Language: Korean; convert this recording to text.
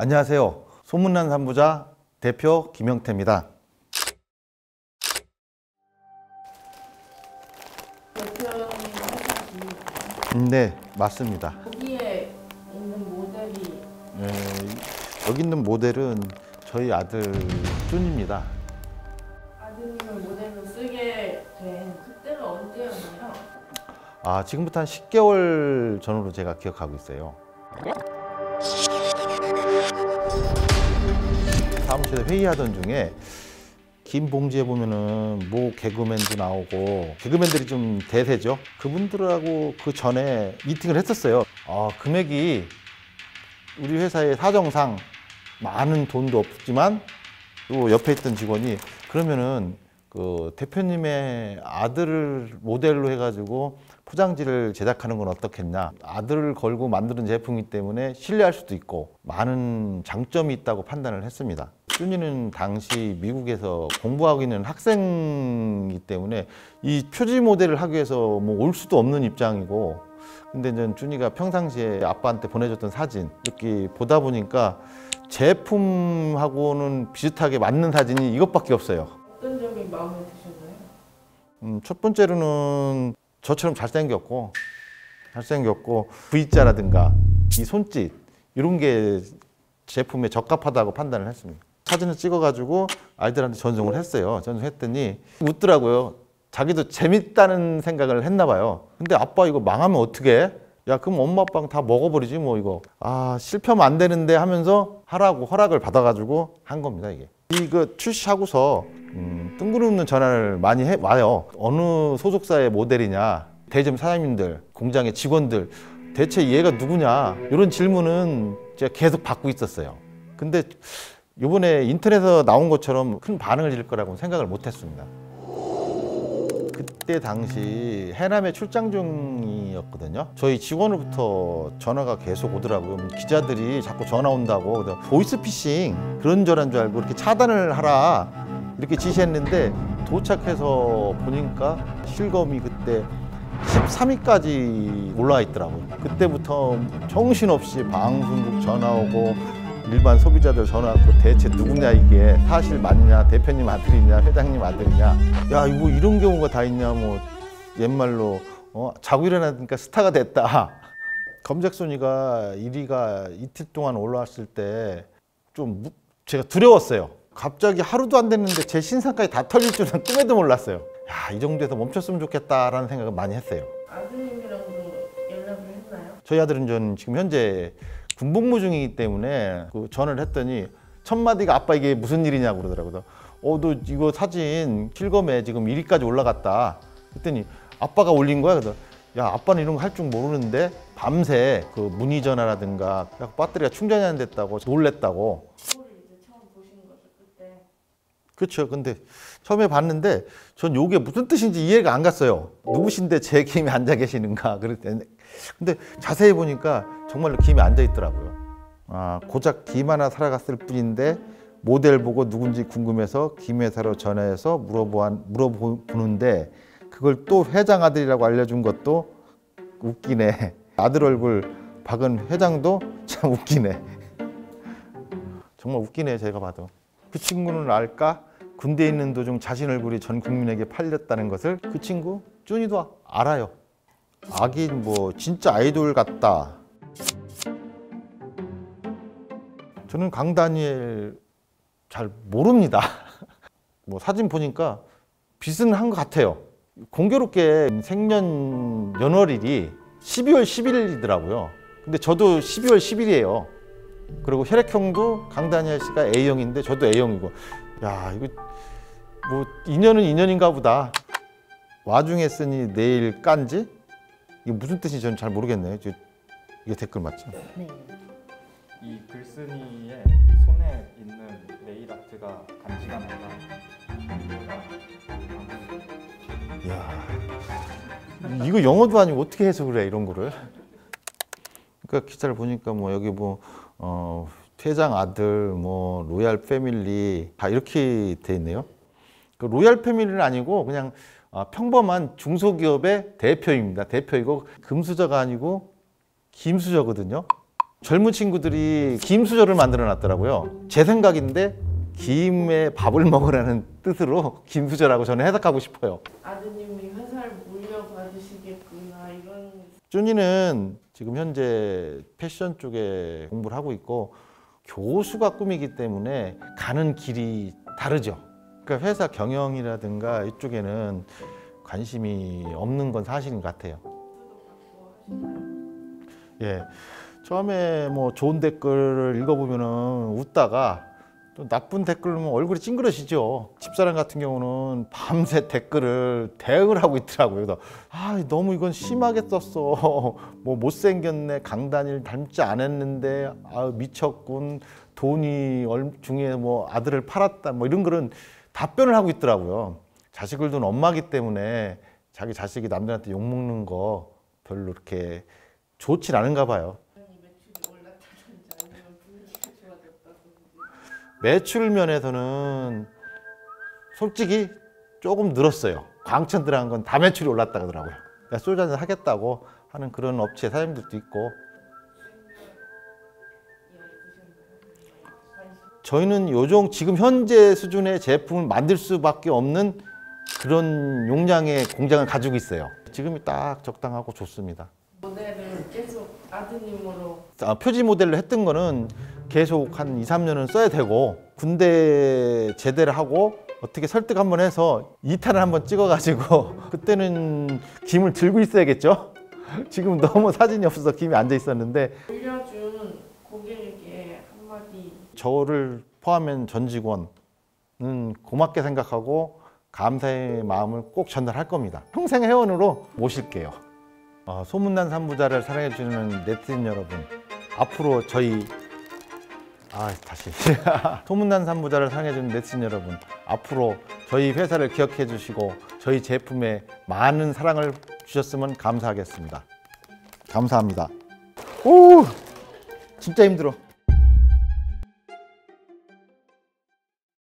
안녕하세요. 소문난 산부자 대표 김영태입니다. 대표님 회사지 네, 맞습니다. 거기에 있는 모델이 네, 여기 있는 모델은 저희 아들 준입니다. 아드님을 모델로 쓰게 된 그때가 언제였나요? 아, 지금부터 한 10개월 전으로 제가 기억하고 있어요. 사무실에 회의하던 중에 긴 봉지에 보면은 모 개그맨도 나오고 개그맨들이 좀 대세죠. 그분들하고 그 전에 미팅을 했었어요. 아, 금액이 우리 회사의 사정상 많은 돈도 없지만 또 옆에 있던 직원이 그러면은 그 대표님의 아들을 모델로 해가지고 포장지를 제작하는 건 어떻겠냐. 아들을 걸고 만드는 제품이기 때문에 신뢰할 수도 있고 많은 장점이 있다고 판단을 했습니다. 준이는 당시 미국에서 공부하고 있는 학생이기 때문에 이 표지 모델을 하기 위해서 뭐 올 수도 없는 입장이고 근데 이제 준이가 평상시에 아빠한테 보내줬던 사진 이렇게 보다 보니까 제품하고는 비슷하게 맞는 사진이 이것밖에 없어요. 어떤 점이 마음에 드셨나요? 음, 첫 번째로는 저처럼 잘생겼고 잘생겼고 V자라든가 이 손짓 이런 게 제품에 적합하다고 판단을 했습니다. 사진을 찍어가지고 아이들한테 전송을 했어요. 전송했더니 웃더라고요. 자기도 재밌다는 생각을 했나 봐요. 근데 아빠 이거 망하면 어떻게? 야 그럼 엄마 아빠랑 다 먹어버리지 뭐 이거. 아 실패하면 안 되는데 하면서 하라고 허락을 받아가지고 한 겁니다 이게. 이거 출시하고서 음, 뜬구름 없는 전화를 많이 해 와요. 어느 소속사의 모델이냐, 대점 사장님들, 공장의 직원들, 대체 얘가 누구냐 이런 질문은 제가 계속 받고 있었어요. 근데 이번에 인터넷에서 나온 것처럼 큰 반응을 일 거라고 생각을 못 했습니다. 그때 당시 해남에 출장 중이었거든요. 저희 직원으로부터 전화가 계속 오더라고요. 기자들이 자꾸 전화 온다고 보이스피싱 그런저런 줄 알고 이렇게 차단을 하라 이렇게 지시했는데 도착해서 보니까 실검이 그때 13위까지 올라와 있더라고요. 그때부터 정신없이 방송국 전화 오고 일반 소비자들 전화 왔고 대체 누구냐 이게 사실 맞냐 대표님 아들이냐 회장님 아들이냐. 야 이거 이런 경우가 다 있냐 뭐. 옛말로 어, 자고 일어나니까 스타가 됐다. 검색 순위가 1위가 이틀 동안 올라왔을 때 좀 제가 두려웠어요. 갑자기 하루도 안 됐는데 제 신상까지 다 털릴 줄은 꿈에도 몰랐어요. 야 이 정도에서 멈췄으면 좋겠다라는 생각을 많이 했어요. 아드님이랑도 연락을 했나요? 저희 아들은 전 지금 현재 군복무 중이기 때문에 그 전화를 했더니 첫 마디가 아빠 이게 무슨 일이냐고 그러더라고요. 어, 너 이거 사진 실검에 지금 1위까지 올라갔다. 그랬더니 아빠가 올린 거야. 그래서 야, 아빠는 이런 거 할 줄 모르는데 밤새 그 문의 전화라든가 야, 배터리가 충전이 안 됐다고 놀랬다고. 그렇죠. 근데 처음에 봤는데 전 요게 무슨 뜻인지 이해가 안 갔어요. 누구신데 제 김에 앉아 계시는가 그랬더니 근데 자세히 보니까 정말로 김에 앉아 있더라고요. 아, 고작 김 하나 살아갔을 뿐인데 모델 보고 누군지 궁금해서 김 회사로 전화해서 물어보 물어보는데 그걸 또 회장 아들이라고 알려준 것도 웃기네. 아들 얼굴 박은 회장도 참 웃기네. 정말 웃기네 제가 봐도. 그 친구는 알까? 군대에 있는 도중 자신 얼굴이 전 국민에게 팔렸다는 것을 그 친구 준이도 알아요. 아긴 뭐 진짜 아이돌 같다. 저는 강다니엘 잘 모릅니다. 뭐 사진 보니까 빚은 한 것 같아요. 공교롭게 생년 연월일이 12월 11일이더라고요. 근데 저도 12월 10일이에요. 그리고 혈액형도 강다니엘 씨가 A형인데 저도 A형이고. 야, 이거 뭐 인연은 인연인가 보다. 와중에 쓰니 내일 깐지? 이게 무슨 뜻인지 저는 잘 모르겠네요. 저- 이게 댓글 맞죠? 네 이 글쓴이의 손에 있는 네일 아트가 간지가 난다. 이야, 이거 영어도 아니고 어떻게 해석을 해 이런 거를? 그러니까 기사를 보니까 뭐 여기 뭐 어, 회장 아들, 뭐 royal family 다 이렇게 돼 있네요. 그 royal family는 아니고 그냥 어, 평범한 중소기업의 대표입니다. 대표이고 금수저가 아니고 김수저거든요. 젊은 친구들이 김수저를 만들어 놨더라고요. 제 생각인데 김에 밥을 먹으라는 뜻으로 김수저라고 저는 해석하고 싶어요. 아드님이 회사를 물려받으시겠구나 이런 준이는 지금 현재 패션 쪽에 공부를 하고 있고 교수가 꿈이기 때문에 가는 길이 다르죠. 그러니까 회사 경영이라든가 이쪽에는 관심이 없는 건 사실인 것 같아요. 예. 처음에 뭐 좋은 댓글을 읽어보면은 웃다가 또 나쁜 댓글 보면 얼굴이 찡그러지죠. 집사람 같은 경우는 밤새 댓글을 대응을 하고 있더라고요. 그래서 아 너무 이건 심하게 썼어. 뭐 못생겼네. 강단일 닮지 않았는데 아 미쳤군. 돈이 얼 중에 뭐 아들을 팔았다. 뭐 이런 글은 답변을 하고 있더라고요. 자식을 둔 엄마기 때문에 자기 자식이 남들한테 욕 먹는 거 별로 이렇게 좋진 않은가 봐요. 매출 면에서는 솔직히 조금 늘었어요. 광천 들어간 건 다 매출이 올랐다 그러더라고요. 그러니까 소주 한잔 하겠다고 하는 그런 업체 사장님들도 있고 저희는 요정 지금 현재 수준의 제품을 만들 수밖에 없는 그런 용량의 공장을 가지고 있어요. 지금이 딱 적당하고 좋습니다. 모델을 계속 아드님으로 아, 표지 모델로 했던 거는 계속 한 2, 3년은 써야 되고 군대 제대를 하고 어떻게 설득 한번 해서 2탄을 한번 찍어가지고 그때는 김을 들고 있어야겠죠? 지금 너무 사진이 없어서 김이 앉아 있었는데 고객에게 한마디 저를 포함한 전 직원은 고맙게 생각하고 감사의 마음을 꼭 전달할 겁니다. 평생 회원으로 모실게요. 어, 소문난 산부자를 사랑해주는 네티즌 여러분, 앞으로 저희 아 다시 소문난 산부자를 사랑해주는 네티즌 여러분, 앞으로 저희 회사를 기억해 주시고 저희 제품에 많은 사랑을 주셨으면 감사하겠습니다. 감사합니다. 오, 진짜 힘들어.